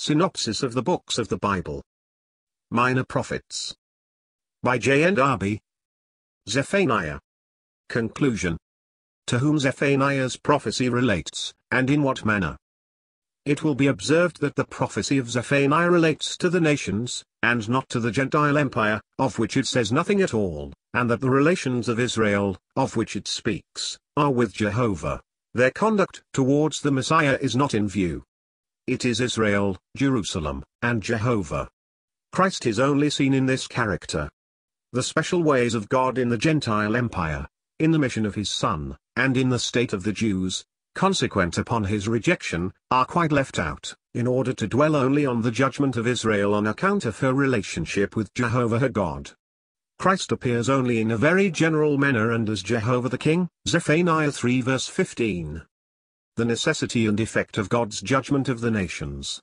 Synopsis of the Books of the Bible. Minor Prophets. By J. N. Darby. Zephaniah. Conclusion. To whom Zephaniah's prophecy relates, and in what manner. It will be observed that the prophecy of Zephaniah relates to the nations, and not to the Gentile empire, of which it says nothing at all, and that the relations of Israel, of which it speaks, are with Jehovah. Their conduct towards the Messiah is not in view. It is Israel, Jerusalem, and Jehovah. Christ is only seen in this character. The special ways of God in the Gentile empire, in the mission of his Son, and in the state of the Jews, consequent upon his rejection, are quite left out, in order to dwell only on the judgment of Israel on account of her relationship with Jehovah her God. Christ appears only in a very general manner and as Jehovah the King, Zephaniah 3 verse 15 the necessity and effect of God's judgment of the nations.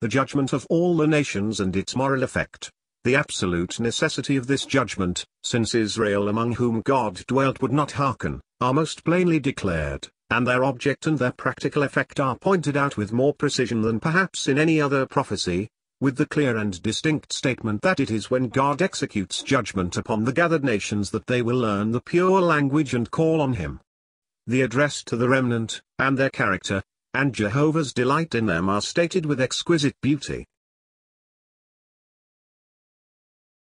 The judgment of all the nations and its moral effect. The absolute necessity of this judgment, since Israel among whom God dwelt would not hearken, are most plainly declared, and their object and their practical effect are pointed out with more precision than perhaps in any other prophecy, with the clear and distinct statement that it is when God executes judgment upon the gathered nations that they will learn the pure language and call on Him the address to the remnant, and their character, and Jehovah's delight in them are stated with exquisite beauty,